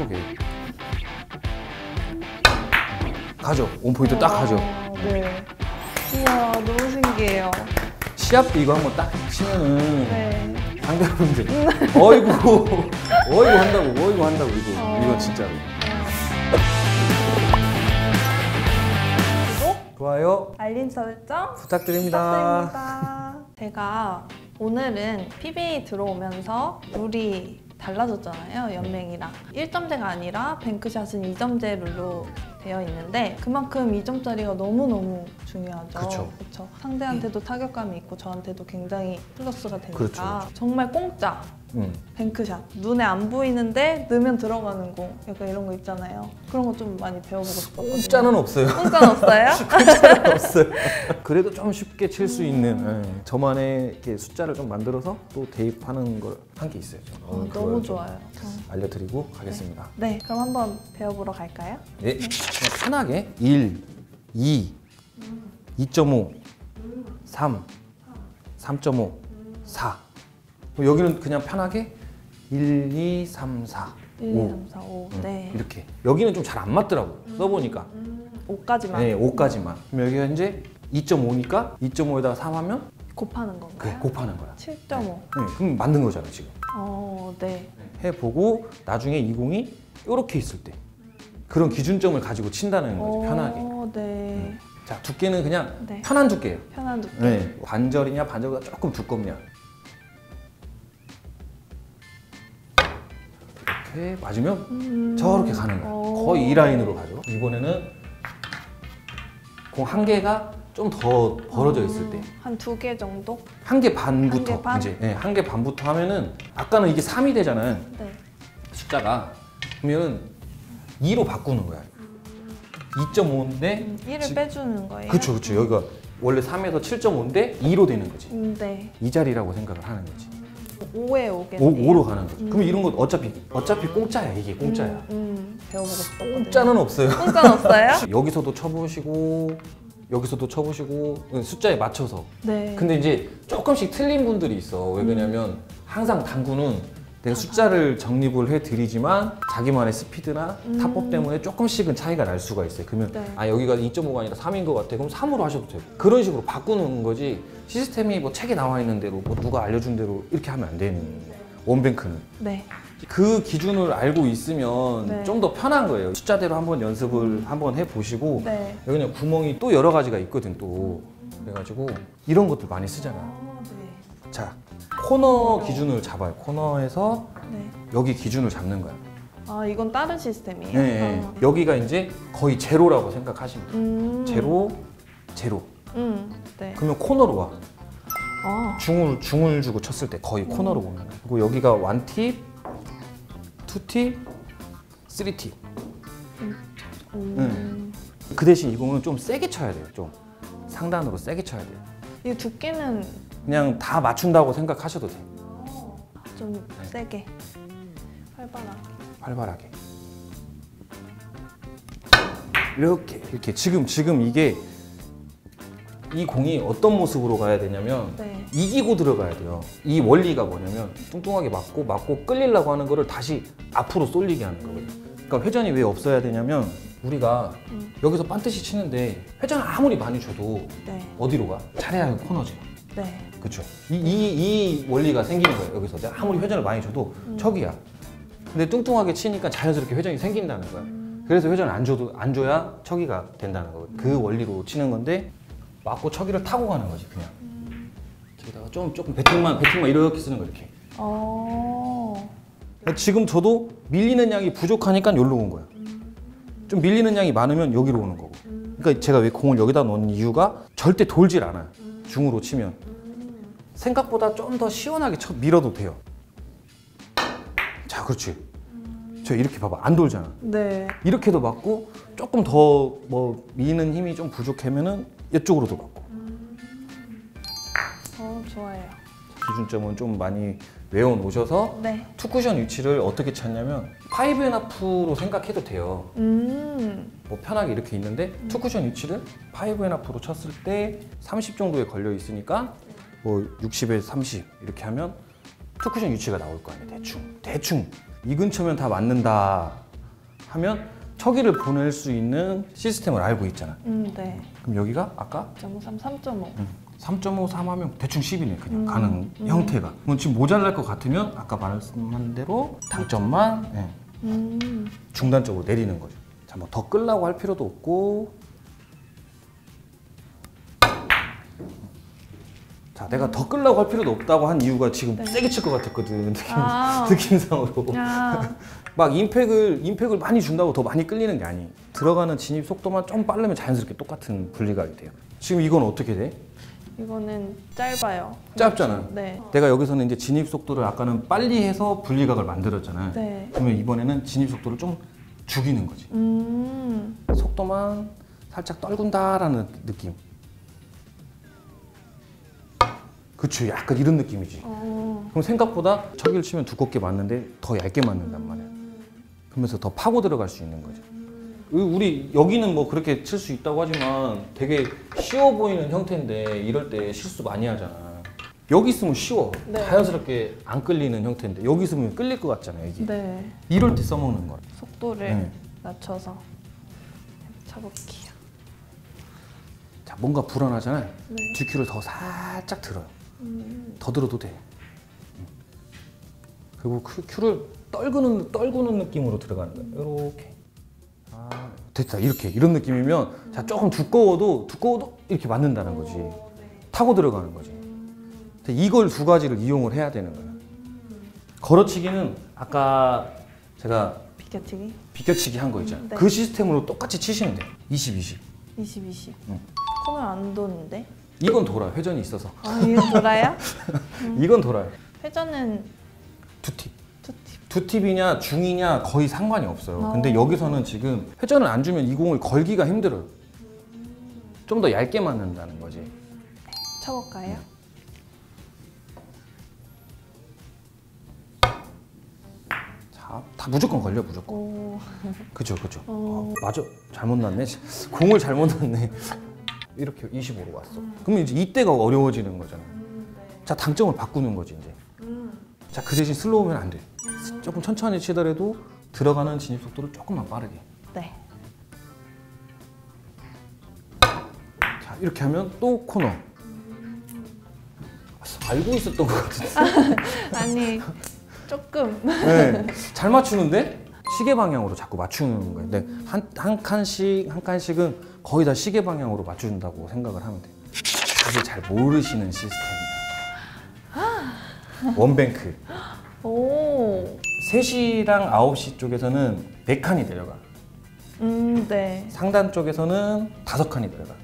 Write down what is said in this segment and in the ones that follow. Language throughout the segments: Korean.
속도계. 가죠. 온포인트 딱 가죠. 어, 네. 우와, 너무 신기해요. 시합 때 이거 한번 딱 치면은 네. 상대분들 어이구 어이구 한다고 어이구 한다고 이거 어. 이거 진짜로. 구독, 좋아요. 알림 설정 부탁드립니다. 부탁드립니다. 제가 오늘은 PBA 들어오면서 룰이 달라졌잖아요, 연맹이랑. 1점제가 아니라 뱅크샷은 2점제 룰로 되어 있는데 그만큼 2점짜리가 너무너무 중요하죠. 그쵸. 그쵸. 상대한테도 타격감이 있고 저한테도 굉장히 플러스가 되니까 그렇죠, 정말 공짜 응. 뱅크샷 눈에 안 보이는데 넣으면 들어가는 공 약간 이런 거 있잖아요 그런 거 좀 많이 배워보고 싶었거든요 공짜는 없어요. 공짜는 없어요? 없어요. 그래도 좀 쉽게 칠 수 있는 예, 저만의 이렇게 숫자를 좀 만들어서 또 대입하는 걸 한 게 있어요. 저는. 어, 그걸 너무 좀 좋아요 어. 알려드리고 가겠습니다. 네 그럼 한번 배워보러 갈까요? 네, 그냥 편하게 1, 2, 2.5, 3, 3.5, 4. 뭐 여기는 그냥 편하게 1, 2, 3, 4, 1, 2, 5. 3, 4, 5 응, 네 이렇게. 여기는 좀 잘 안 맞더라고. 써보니까. 5까지만 네, 5까지만. 그럼 여기가 이제 2.5니까 2.5에다가 3 하면 곱하는 그래, 건가요? 곱하는 거야. 7.5 네, 그럼 만든 거잖아, 지금. 어, 네 해보고 나중에 이 공이 이렇게 있을 때 그런 기준점을 가지고 친다는 거지, 편하게. 어, 네 자, 두께는 그냥 네. 편한 두께예요. 편한 두께 네. 반절이냐 반절보다 조금 두껍냐. 이렇게 맞으면 음. 저렇게 가는 거야. 어. 거의 이 라인으로 가죠. 이번에는 공 한 개가 좀 더 벌어져 있을 때. 한 두 개 정도? 한 개 반부터 한 개 반? 이제 네, 한 개 반부터 하면은 아까는 이게 3이 되잖아요. 네 숫자가 그러면 2로 바꾸는 거야. 2.5인데 음, 1을 지- 빼주는 거예요? 그렇죠, 그렇죠. 여기가 원래 3에서 7.5인데 2로 되는 거지. 음, 네 이 자리라고 생각을 하는 거지. 5에 5겠네요 5, 5로 가는 거지. 음. 그럼 이런 거 어차피 어차피 공짜야 이게 공짜야. 음, 음, 배워보고 싶었거든요 공짜는 없어요. 공짜는 없어요? 여기서도 쳐보시고 여기서도 쳐보시고 숫자에 맞춰서. 네 근데 이제 조금씩 틀린 분들이 있어. 왜 그러냐면 항상 당구는 내가 숫자를 정립을 해드리지만 자기만의 스피드나 음. 타법 때문에 조금씩은 차이가 날 수가 있어요. 그러면 네. 아 여기가 2.5가 아니라 3인 것 같아. 그럼 3으로 하셔도 되고 그런 식으로 바꾸는 거지 시스템이 뭐 책에 나와 있는 대로 뭐 누가 알려준 대로 이렇게 하면 안 되는 원뱅크는. 네. 그 기준을 알고 있으면 네. 좀더 편한 거예요. 숫자대로 한번 연습을 한번 해보시고 네. 여기는 구멍이 또 여러 가지가 있거든 또 그래가지고 이런 것들 많이 쓰잖아. 아, 네. 자 코너 기준을 잡아요. 코너에서 네. 여기 기준을 잡는 거야. 아, 이건 다른 시스템이에요? 네, 네. 아. 여기가 이제 거의 제로라고 생각하시면 돼요. 음. 제로, 제로. 음. 네. 그러면 코너로 와. 아. 중을 중을 주고 쳤을 때 거의 코너로 오는 거야. 그리고 여기가 원팁, 투팁, 쓰리팁. 음. 그 대신 이 공은 좀 세게 쳐야 돼요. 좀 상단으로 세게 쳐야 돼요. 이 두께는 그냥 다 맞춘다고 생각하셔도 돼요. 좀 네. 세게. 활발하게. 활발하게. 이렇게 이렇게 지금 지금 이게 이 공이 어떤 모습으로 가야 되냐면 네. 이기고 들어가야 돼요. 이 원리가 뭐냐면 뚱뚱하게 맞고 맞고 끌리려고 하는 거를 다시 앞으로 쏠리게 하는 거거든요. 그러니까 회전이 왜 없어야 되냐면 우리가 음. 여기서 반드시 치는데 회전을 아무리 많이 줘도 네. 어디로 가? 잘해야 코너지. 네. 그렇죠. 이, 이, 이 원리가 생기는 거예요. 여기서 내가 아무리 회전을 많이 줘도 척이야. 근데 뚱뚱하게 치니까 자연스럽게 회전이 생긴다는 거야. 그래서 회전을 안 줘도 안 줘야 척이가 된다는 거예요. 그 원리로 치는 건데 맞고 척이를 타고 가는 거지 그냥. 여기다가 좀 조금 배팅만 배팅만 이렇게 쓰는 거 이렇게. 어. 지금 저도 밀리는 양이 부족하니까 여기로 온 거야. 좀 밀리는 양이 많으면 여기로 오는 거고. 그러니까 제가 왜 공을 여기다 놓는 이유가 절대 돌질 않아요. 중으로 치면. 생각보다 좀 더 시원하게 쳐 밀어도 돼요. 자, 그렇지. 저 이렇게 봐봐. 안 돌잖아. 네. 이렇게도 맞고 조금 더 뭐 미는 힘이 좀 부족하면은 이쪽으로도 맞고. 어, 좋아요. 기준점은 좀 많이 외워 놓으셔서 네. 투쿠션 위치를 어떻게 찾냐면 five and half로 생각해도 돼요. 음. 뭐 편하게 이렇게 있는데 투쿠션 위치를 five and half로 쳤을 때 30 정도에 걸려 있으니까 뭐 60에 30 이렇게 하면 투쿠션 위치가 나올 거 아니에요. 대충 대충 이 근처면 다 맞는다 하면 척이를 보낼 수 있는 시스템을 알고 있잖아. 음, 네. 그럼 여기가 아까 0.3, 3.5. 3.5, 3 하면 대충 10이네 그냥 음. 가는 형태가. 그럼 지금 모자랄 것 같으면 아까 말씀한 대로 당점만 예, 음. 중단 쪽으로 내리는 거죠. 자, 뭐 더 끌라고 할 필요도 없고. 자, 내가 더 끌라고 할 필요도 없다고 한 이유가 지금 네. 세게 칠 것 같았거든 느낌 아. 느낌상으로. 야. 막 임팩을 임팩을 많이 준다고 더 많이 끌리는 게 아니. 들어가는 진입 속도만 좀 빠르면 자연스럽게 똑같은 분리각이 돼요. 지금 이건 어떻게 돼? 이거는 짧아요. 짧잖아. 네. 내가 여기서는 이제 진입 속도를 아까는 빨리 해서 분리각을 만들었잖아. 네. 그러면 이번에는 진입 속도를 좀 죽이는 거지. 음. 속도만 살짝 떨군다라는 느낌. 그쵸, 약간 이런 느낌이지. 어. 그럼 생각보다 척일 치면 두껍게 맞는데 더 얇게 맞는단 말이야. 그러면서 더 파고 들어갈 수 있는 거지. 우리 여기는 뭐 그렇게 칠 수 있다고 하지만 되게 쉬워 보이는 형태인데 이럴 때 실수 많이 하잖아. 여기 있으면 쉬워. 네. 자연스럽게 안 끌리는 형태인데 여기 있으면 끌릴 것 같잖아, 여기. 네. 이럴 때 써먹는 거야. 속도를 네. 낮춰서 쳐볼게요. 자, 뭔가 불안하잖아요. 네. 뒷큐를 더 살짝 들어요. 음. 더 들어도 돼. 그리고 큐- 큐를 떨구는 떨구는 느낌으로 들어가는 거야. 이렇게. 아, 됐다. 이렇게 이런 느낌이면 자 조금 두꺼워도 두꺼워도 이렇게 맞는다는 거지. 타고 들어가는 거지. 이걸 두 가지를 이용을 해야 되는 거야. 걸어치기는 아까 제가 비켜치기 비껴치기 한 거 있잖아요. 네. 그 시스템으로 똑같이 치시면 돼. 20, 20. 20, 20. 응. 코너 안 도는데? 이건 돌아요. 회전이 있어서. 아 이거 돌아요? 이건 돌아요. 회전은 두 팁. 투팁. 두 팁이냐 중이냐 거의 상관이 없어요. 어. 근데 여기서는 지금 회전을 안 주면 이 공을 걸기가 힘들어요. 좀 더 얇게 맞는다는 거지. 쳐볼까요? 자, 다 무조건 걸려 무조건. 오. 그죠, 그죠. 어. 아, 맞아. 잘못 났네. 공을 잘못 났네. 이렇게 25로 왔어. 그러면 이제 이때가 어려워지는 거잖아. 자, 당점을 바꾸는 거지 이제. 자, 그 대신 슬로우면 안 돼. 조금 천천히 치더라도 들어가는 진입 속도를 조금만 빠르게. 네. 자, 이렇게 하면 또 코너. 알고 있었던 것 같은데. 아니 조금. 네, 잘 맞추는데 시계 방향으로 자꾸 맞추는 거예요. 근데 한, 한 칸씩 한 칸씩은 거의 다 시계 방향으로 맞춘다고 생각을 하면 돼요. 사실 잘 모르시는 시스템이에요. 원뱅크. 오. 3시랑 9시 쪽에서는 4칸이 내려가. 음, 네. 상단 쪽에서는 5칸이 내려가.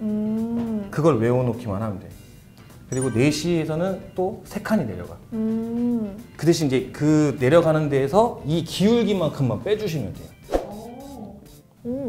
음. 그걸 외워놓기만 하면 돼. 그리고 4시에서는 또 3칸이 내려가. 음. 그 대신 이제 그 내려가는 데에서 이 기울기만큼만 빼주시면 돼요.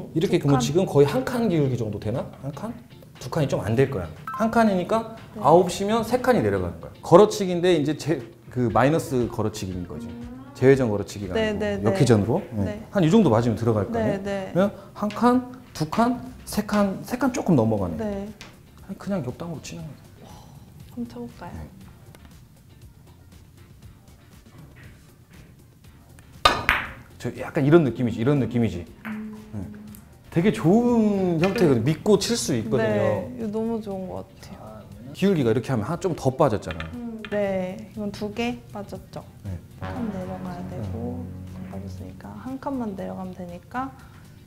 오. 이렇게 두 그러면 칸. 지금 거의 한 칸 기울기 정도 되나? 한 칸? 두 칸이 좀 안 될 거야. 한 칸이니까 아홉 시면 세 칸이 내려가는 거야. 걸어치기인데 이제 제, 그 마이너스 걸어치기인 거지. 제외전 걸어치기가 네, 아니고 네, 네. 역회전으로 네. 네. 한이 정도 맞으면 들어갈 거. 네, 네. 그러면 한 칸, 두 칸, 세 칸, 세 칸 조금 넘어가네. 네. 그냥 역당으로 치는 거야. 한번 쳐볼까요? 네. 저 약간 이런 느낌이지, 이런 느낌이지. 네. 되게 좋은 형태거든. 믿고 칠 수 있거든요. 네. 이거 너무 좋은 것 같아요. 기울기가 이렇게 하면 좀 더 빠졌잖아. 네. 이건 두 개 빠졌죠. 네. 한 내려가야 되고 음. 빠졌으니까 한 칸만 내려가면 되니까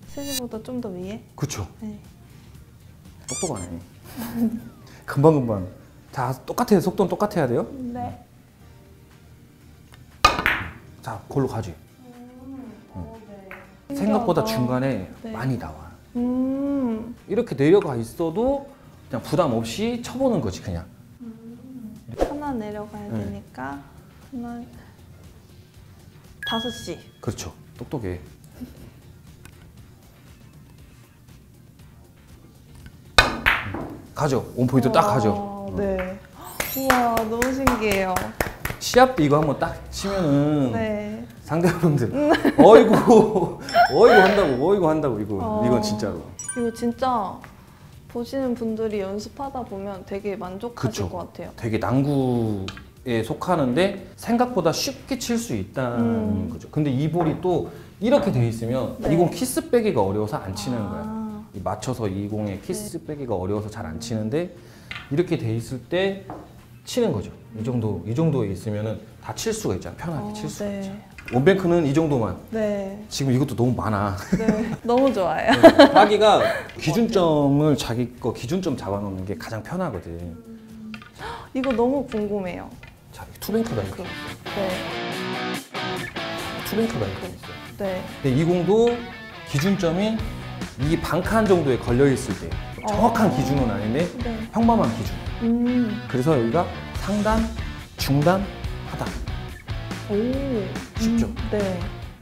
세지보다 좀 더 위에. 그쵸. 네. 똑똑하네. 금방 금방. 다 똑같아요. 속도는 똑같아야 돼요. 네. 자, 그걸로 가지. 네. 생각보다. 중간에 네. 많이 나와. 음. 이렇게 내려가 있어도 그냥 부담 없이 쳐보는 거지, 그냥. 하나 내려가야 네. 되니까 하나 다섯 시. 그렇죠. 똑똑해. 가죠. 온 포인트 딱 가죠. 와, 네. 우와 너무 신기해요. 시합 때 이거 한번 딱 치면은 네. 상대방들 어이구 어이구 한다고 어이구 한다고 이거 어. 이건 진짜로 이거 진짜 보시는 분들이 연습하다 보면 되게 만족하실 그쵸. 것 같아요. 되게 난구에 속하는데 생각보다 쉽게 칠 수 있다는 음. 거죠. 근데 이 볼이 또 이렇게 돼 있으면 네. 이공 키스 빼기가 어려워서 안 치는 거야. 아, 이 맞춰서 이 공에 키스 빼기가 어려워서 잘 안 치는데 이렇게 돼 있을 때 치는 거죠. 이 정도 이 정도에 있으면은 다 칠 수가 있잖아. 편하게 어, 칠 수가 있죠. 네. 원뱅크는 이 정도만. 네. 지금 이것도 너무 많아. 네. 너무 좋아요. 하기가 기준점을 자기 거 기준점 잡아놓는 게 가장 편하거든. 이거 너무 궁금해요. 자, 투뱅크가 이렇게 네. 투뱅크가 이렇게 있어요. 네. 근데 이 공도 기준점이 이 반칸 정도에 걸려 있을 때 정확한 어. 기준은 아닌데 네. 평범한 기준. 음. 그래서 여기가 상단, 중단, 하단. 오. 쉽죠? 음, 네.